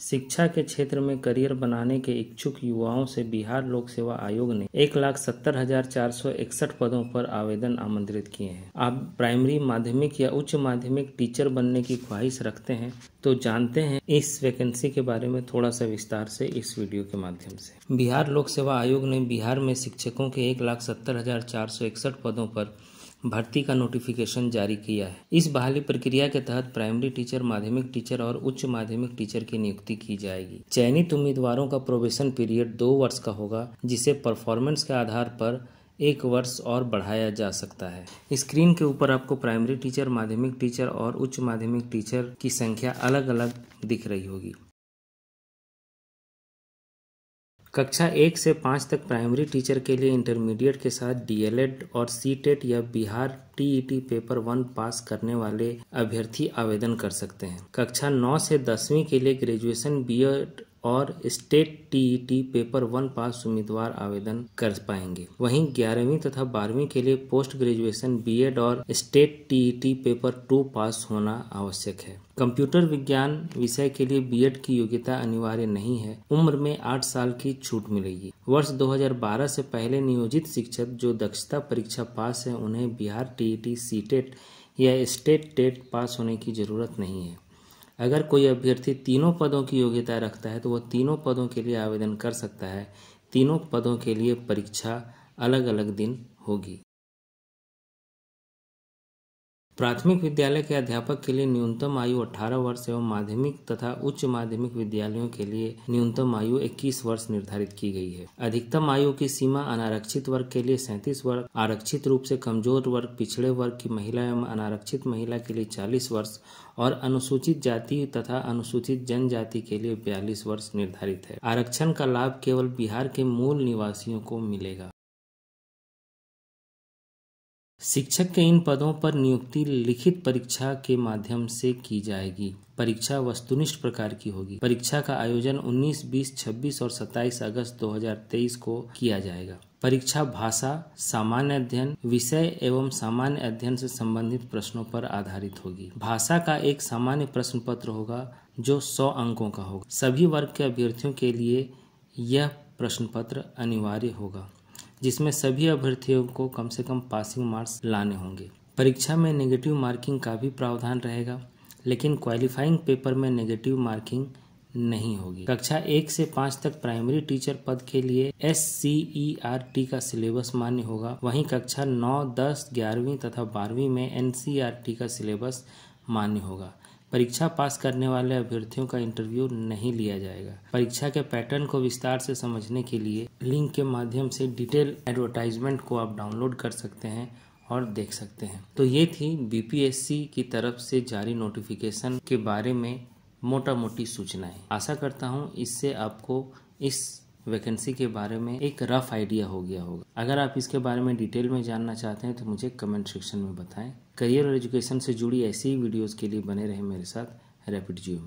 शिक्षा के क्षेत्र में करियर बनाने के इच्छुक युवाओं से बिहार लोक सेवा आयोग ने एक लाख सत्तर हज़ार चार सौ इकसठ पदों पर आवेदन आमंत्रित किए हैं। आप प्राइमरी माध्यमिक या उच्च माध्यमिक टीचर बनने की ख्वाहिश रखते हैं तो जानते हैं इस वैकेंसी के बारे में थोड़ा सा विस्तार से इस वीडियो के माध्यम से। बिहार लोक सेवा आयोग ने बिहार में शिक्षकों के एक लाख सत्तर हज़ार चार सौ इकसठ पदों पर भर्ती का नोटिफिकेशन जारी किया है। इस बहाली प्रक्रिया के तहत प्राइमरी टीचर माध्यमिक टीचर और उच्च माध्यमिक टीचर की नियुक्ति की जाएगी। चयनित उम्मीदवारों का प्रोबेशन पीरियड दो वर्ष का होगा, जिसे परफॉर्मेंस के आधार पर एक वर्ष और बढ़ाया जा सकता है। स्क्रीन के ऊपर आपको प्राइमरी टीचर माध्यमिक टीचर और उच्च माध्यमिक टीचर की संख्या अलग अलग दिख रही होगी। कक्षा एक से पाँच तक प्राइमरी टीचर के लिए इंटरमीडिएट के साथ डीएलएड और सीटेट या Bihar TET paper one pass करने वाले अभ्यर्थी आवेदन कर सकते हैं। कक्षा नौ से दसवीं के लिए ग्रेजुएशन बीएड और state TET paper one pass उम्मीदवार आवेदन कर पाएँगे। वहीं ग्यारहवीं तथा बारहवीं के लिए पोस्ट ग्रेजुएशन बीएड और state TET paper two pass होना आवश्यक है। कंप्यूटर विज्ञान विषय के लिए बीएड की योग्यता अनिवार्य नहीं है। उम्र में आठ साल की छूट मिलेगी। वर्ष 2012 से पहले नियोजित शिक्षक जो दक्षता परीक्षा पास है, उन्हें बिहार टीईटी सीटेट या स्टेट टेट पास होने की ज़रूरत नहीं है। अगर कोई अभ्यर्थी तीनों पदों की योग्यता रखता है तो वह तीनों पदों के लिए आवेदन कर सकता है। तीनों पदों के लिए परीक्षा अलग अलग दिन होगी। प्राथमिक विद्यालय के अध्यापक के लिए न्यूनतम आयु 18 वर्ष एवं माध्यमिक तथा उच्च माध्यमिक विद्यालयों के लिए न्यूनतम आयु 21 वर्ष निर्धारित की गई है। अधिकतम आयु की सीमा अनारक्षित वर्ग के लिए सैंतीस वर्ष आरक्षित रूप से कमज़ोर वर्ग, पिछड़े वर्ग की महिला एवं अनारक्षित महिला के लिए 40 वर्ष और अनुसूचित जाति तथा अनुसूचित जनजाति के लिए बयालीस वर्ष निर्धारित है। आरक्षण का लाभ केवल बिहार के मूल निवासियों को मिलेगा। शिक्षक के इन पदों पर नियुक्ति लिखित परीक्षा के माध्यम से की जाएगी। परीक्षा वस्तुनिष्ठ प्रकार की होगी। परीक्षा का आयोजन 19, 20, 26 और 27 अगस्त 2023 को किया जाएगा। परीक्षा भाषा सामान्य अध्ययन विषय एवं सामान्य अध्ययन से संबंधित प्रश्नों पर आधारित होगी। भाषा का एक सामान्य प्रश्न पत्र होगा जो 100 अंकों का होगा। सभी वर्ग के अभ्यर्थियों के लिए यह प्रश्न पत्र अनिवार्य होगा। जिसमें सभी अभ्यर्थियों को कम से कम पासिंग मार्क्स लाने होंगे। परीक्षा में नेगेटिव मार्किंग का भी प्रावधान रहेगा, लेकिन क्वालिफाइंग पेपर में नेगेटिव मार्किंग नहीं होगी। कक्षा एक से पाँच तक प्राइमरी टीचर पद के लिए S C E R T का सिलेबस मान्य होगा। वहीं कक्षा नौ, दस, ग्यारहवीं तथा बारहवीं में एन सी आर टी का सिलेबस मान्य होगा। परीक्षा पास करने वाले अभ्यर्थियों का इंटरव्यू नहीं लिया जाएगा। परीक्षा के पैटर्न को विस्तार से समझने के लिए लिंक के माध्यम से डिटेल एडवर्टाइजमेंट को आप डाउनलोड कर सकते हैं और देख सकते हैं। तो ये थी बीपीएससी की तरफ़ से जारी नोटिफिकेशन के बारे में मोटा मोटी सूचनाएँ। आशा करता हूँ इससे आपको इस वैकेंसी के बारे में एक रफ आइडिया हो गया होगा। अगर आप इसके बारे में डिटेल में जानना चाहते हैं तो मुझे कमेंट सेक्शन में बताएँ। करियर और एजुकेशन से जुड़ी ऐसी ही वीडियोस के लिए बने रहें मेरे साथ, रैपिड जियो